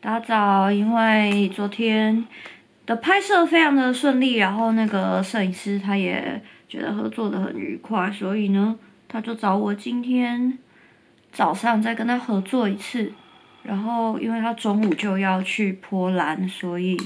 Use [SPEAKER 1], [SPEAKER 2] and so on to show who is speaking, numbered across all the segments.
[SPEAKER 1] 大家早，因为昨天的拍摄非常的顺利，然后那个摄影师他也觉得合作的很愉快，所以呢，他就找我今天早上再跟他合作一次。然后因为他中午就要去波兰，所以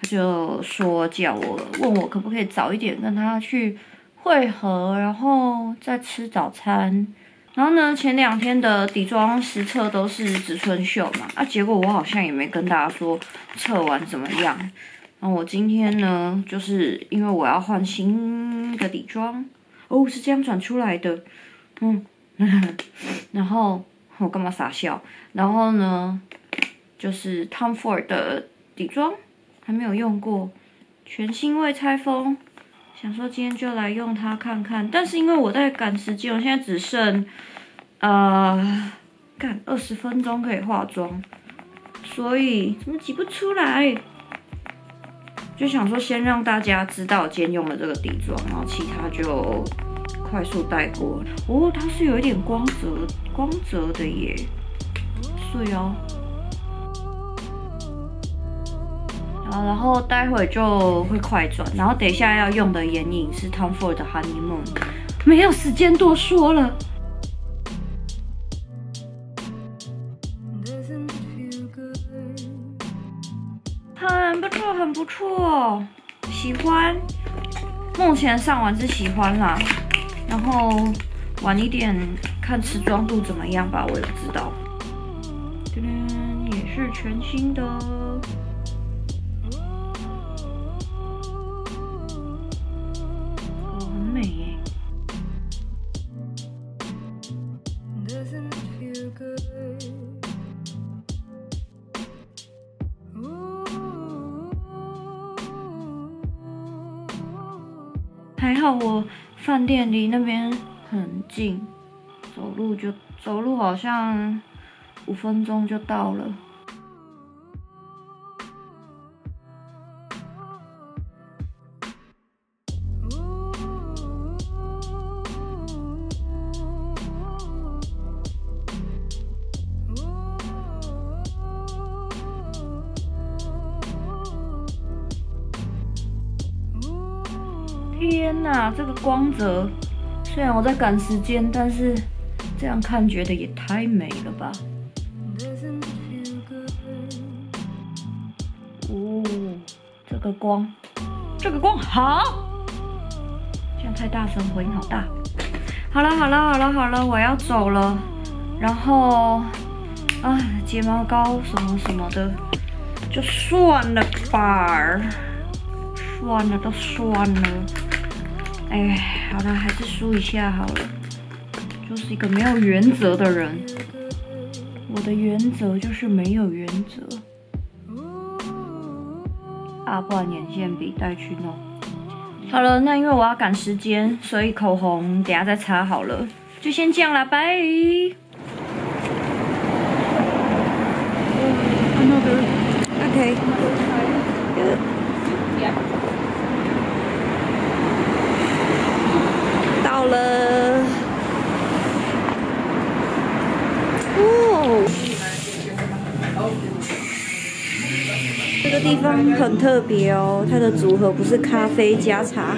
[SPEAKER 1] 他就说叫我问我可不可以早一点跟他去会合，然后再吃早餐。然后呢，前两天的底妆实测都是植村秀嘛，啊，结果我好像也没跟大家说测完怎么样。然后我今天呢，就是因为我要换新的底妆，哦，是这样转出来的，嗯，然后我干嘛傻笑？然后呢，就是 Tom Ford 的底妆还没有用过，全新未拆封。想说今天就来用它看看，但是因为我在赶时间，我现在只剩呃，干二十分钟可以化妆，所以怎么挤不出来？就想说先让大家知道今天用了这个底妆，然后其他就快速带过。哦，它是有一点光泽，光泽的耶，碎哦。然后待会就会快转，然后等一下要用的眼影是 Tom Ford 的 Honeymoon，没有时间多说了。很不错，很不错，喜欢。目前上完是喜欢啦，然后晚一点看持妆度怎么样吧，我也不知道。这边也是全新的。店离那边很近，走路就走路好像五分钟就到了。天呐，这个光泽！虽然我在赶时间，但是这样看觉得也太美了吧！哦，这个光，这个光好！这样太大声，回音好大。好了好了好了好了，我要走了。然后啊，睫毛膏什么什么的，就算了吧，算了都算了。哎，好了，还是梳一下好了。就是一个没有原则的人，我的原则就是没有原则。啊，不然眼线笔带去弄。好了，那因为我要赶时间，所以口红等下再擦好了。就先这样了，拜。很特别哦它的组合不是咖啡加茶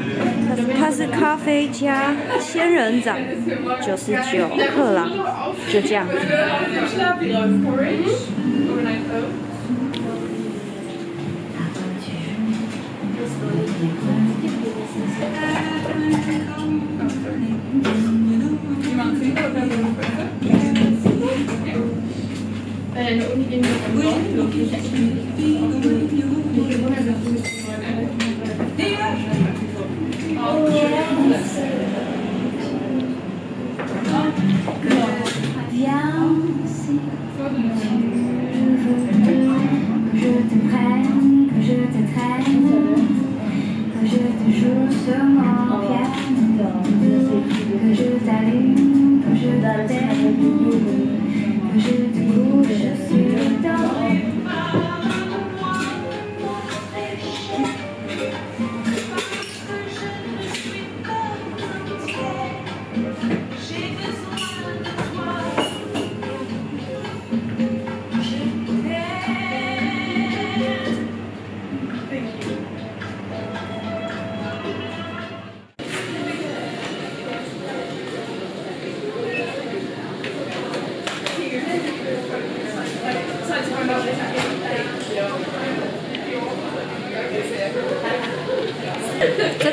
[SPEAKER 1] 它是咖啡加仙人掌九十九克啦就这样。Ben,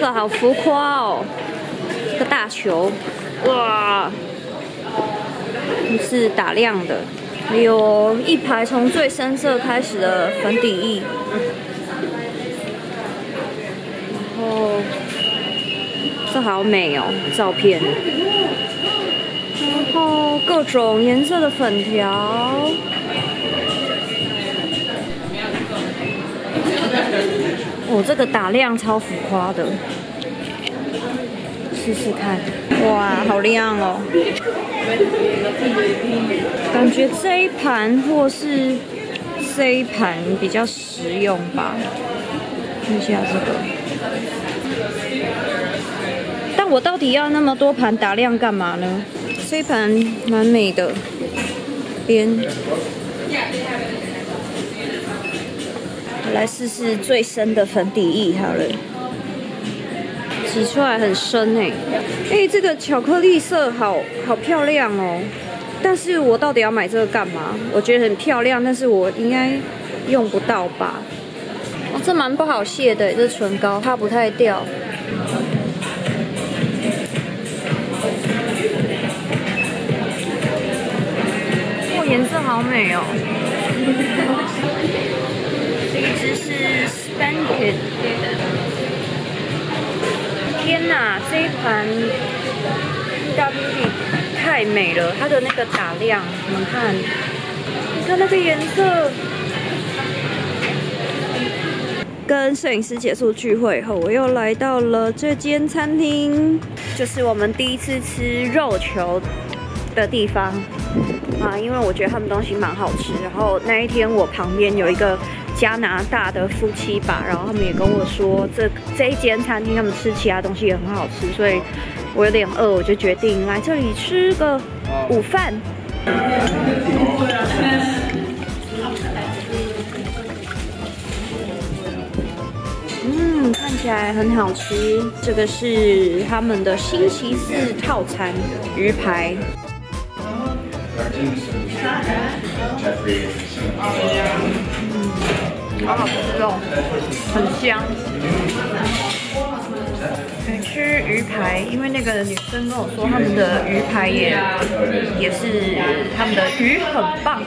[SPEAKER 1] 个好浮夸哦，这个大球，哇，是打亮的，有一排从最深色开始的粉底液，然后这好美哦，照片，然后各种颜色的粉条。我这个打量超浮夸的，试试看。哇，好亮哦！感觉这一盘或是这一盘比较实用吧。看一下这个。但我到底要那么多盘打量干嘛呢？这一盘蛮美的，边。来试试最深的粉底液好了，挤出来很深哎，哎，这个巧克力色好好漂亮哦，但是我到底要买这个干嘛？我觉得很漂亮，但是我应该用不到吧？哦，这蛮不好卸的，这唇膏它不太掉。哇，颜色好美哦。这是 Spankin。天哪，这一盘 W 太美了，它的那个打亮，你们看，你看那个颜色。跟摄影师结束聚会后，我又来到了这间餐厅，就是我们第一次吃肉球的地方啊，因为我觉得他们东西蛮好吃。然后那一天我旁边有一个。加拿大的夫妻吧，然后他们也跟我说，这这一间餐厅他们吃其他东西也很好吃，所以我有点饿，我就决定来这里吃个午饭。嗯，看起来很好吃。这个是他们的星期四套餐鱼排。好好吃哦，很香。吃鱼排，因为那个女生跟我说，他们的鱼排也也是他们的鱼很棒。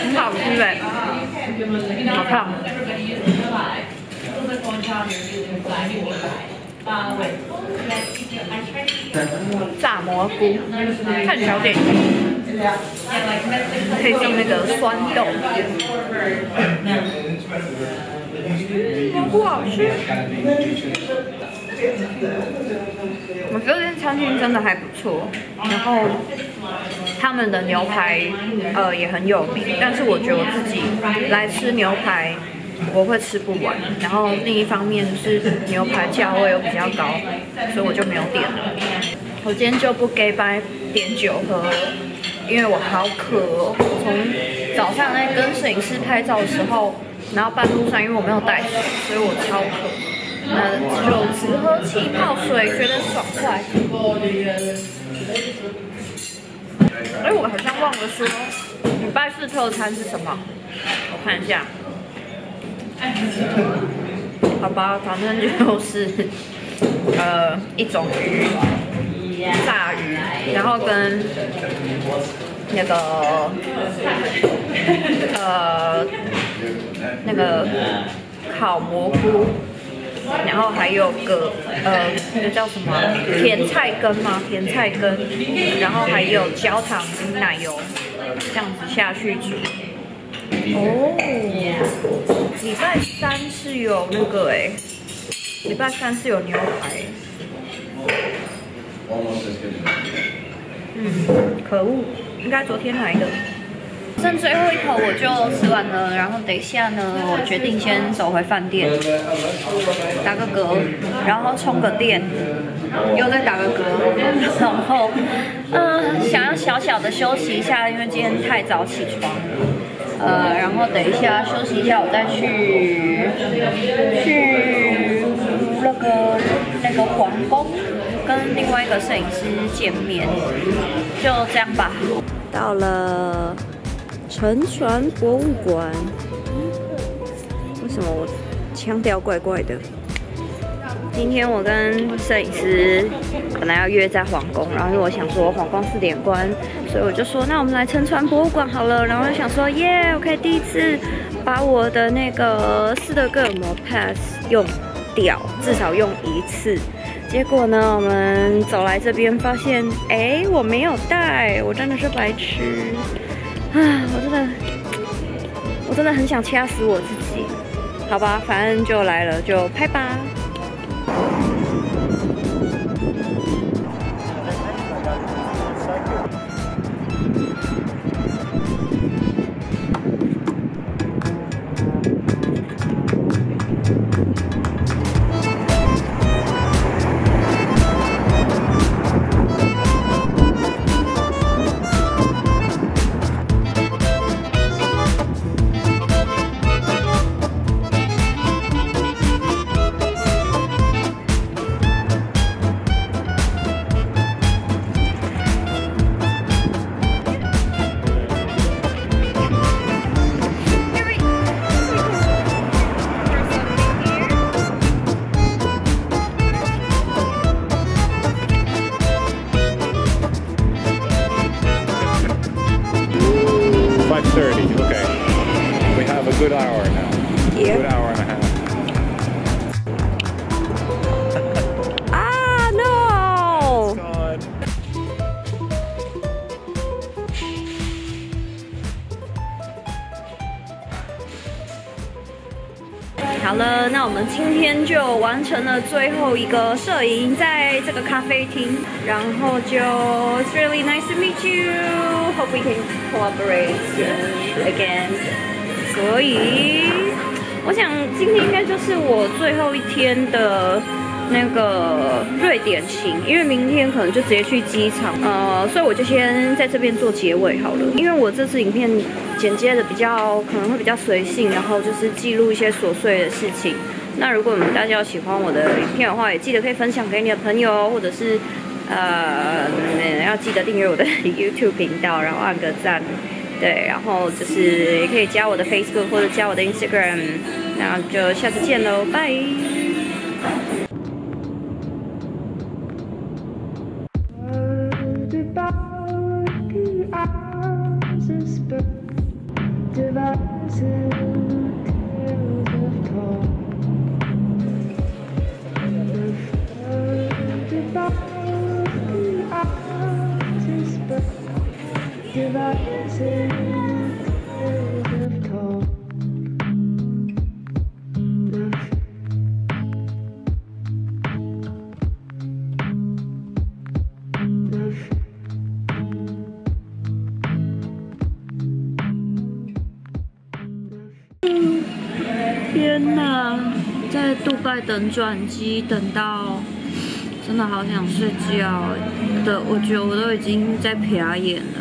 [SPEAKER 1] 很好吃嘞，好看。炸蘑菇，看小点，可以用那个酸豆，蘑菇好吃。我觉得这餐厅真的还不错，然后他们的牛排呃也很有名，但是我觉得我自己来吃牛排。我会吃不完，然后另一方面是牛排价位又比较高，所以我就没有点了。我今天就不给白点酒喝，因为我好渴哦。从早上在跟摄影师拍照的时候，然后半路上因为我没有带水，所以我超渴。那就只喝气泡水，觉得爽快。哎，我好像忘了说，礼拜四特餐是什么？我看一下。好吧，反正就是呃一种鱼，炸鱼，然后跟那个呃那个烤蘑菇，然后还有个呃那个叫什么甜菜根吗？甜菜根，然后还有焦糖奶油，这样子下去煮。哦，礼拜三是有那个哎，礼拜三是有牛排。嗯，可恶，应该昨天来的。剩最后一口我就吃完了，然后等一下呢，我决定先走回饭店，打个嗝，然后充个电，又再打个嗝，然后嗯，想要小小的休息一下，因为今天太早起床。呃，然后等一下休息一下，我再去去那个那个皇宫跟另外一个摄影师见面，就这样吧。到了沉船博物馆，为什么我腔调怪怪的？今天我跟摄影师本来要约在皇宫，然后因为我想说皇宫四点关，所以我就说那我们来沉船博物馆好了。然后就想说耶我可以第一次把我的那个斯德哥尔摩 pass 用掉，至少用一次。结果呢，我们走来这边发现，哎，我没有带，我真的是白痴啊！我真的，我真的很想掐死我自己。好吧，反正就来了，就拍吧。好了，那我们今天就完成了最后一个摄影，在这个咖啡厅，然后就 It's really nice to meet you. Hope we can collaborate again. 所以，我想今天应该就是我最后一天的那个瑞典行，因为明天可能就直接去机场，呃，所以我就先在这边做结尾好了。因为我这次影片剪接的比较可能会比较随性，然后就是记录一些琐碎的事情。那如果你们大家喜欢我的影片的话，也记得可以分享给你的朋友，或者是呃，要记得订阅我的 YouTube 频道，然后按个赞。对，然后就是也可以加我的 Facebook 或者加我的 Instagram，那就下次见喽，拜。杜拜等转机，等到真的好想睡觉的，我觉得我都已经在瞟眼了。